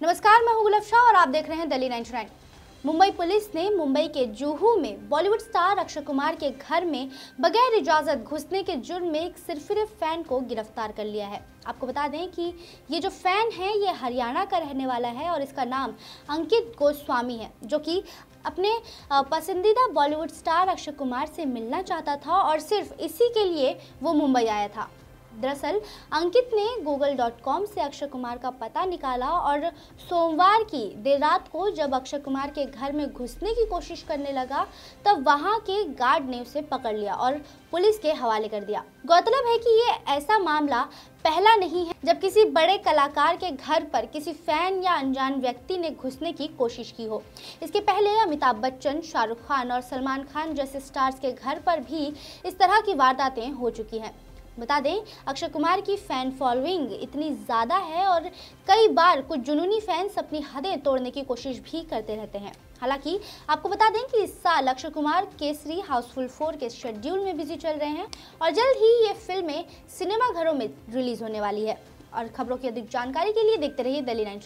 नमस्कार, मैं हूँ गुलाब शाह और आप देख रहे हैं दिल्ली 99 मुंबई पुलिस ने मुंबई के जुहू में बॉलीवुड स्टार अक्षय कुमार के घर में बगैर इजाज़त घुसने के जुर्म में एक सिरफिरे फ़ैन को गिरफ़्तार कर लिया है। आपको बता दें कि ये जो फ़ैन है, ये हरियाणा का रहने वाला है और इसका नाम अंकित गोस्वामी है, जो कि अपने पसंदीदा बॉलीवुड स्टार अक्षय कुमार से मिलना चाहता था और सिर्फ़ इसी के लिए वो मुंबई आया था। दरअसल, अंकित ने कॉम से अक्षय कुमार का पता निकाला और सोमवार की देर रात को जब अक्षय कुमार के घर में घुसने की कोशिश करने लगा, तब वहाँ के गार्ड ने उसे पकड़ लिया और पुलिस के हवाले कर दिया। गौरतलब है कि ये ऐसा मामला पहला नहीं है, जब किसी बड़े कलाकार के घर पर किसी फ़ैन या अनजान व्यक्ति ने घुसने की कोशिश की हो। इसके पहले अमिताभ बच्चन, शाहरुख खान और सलमान खान जैसे स्टार्स के घर पर भी इस तरह की वारदातें हो चुकी हैं। बता दें, अक्षय कुमार की फ़ैन फॉलोइंग इतनी ज़्यादा है और कई बार कुछ जुनूनी फैंस अपनी हदें तोड़ने की कोशिश भी करते रहते हैं। हालाँकि, आपको बता दें कि इस साल अक्षय कुमार केसरी, हाउसफुल फोर के शेड्यूल में बिज़ी चल रहे हैं और जल्द ही ये फ़िल्में सिनेमाघरों में रिलीज़ होने वाली है। और खबरों की अधिक जानकारी के लिए देखते रहिए दिल्ली नाइन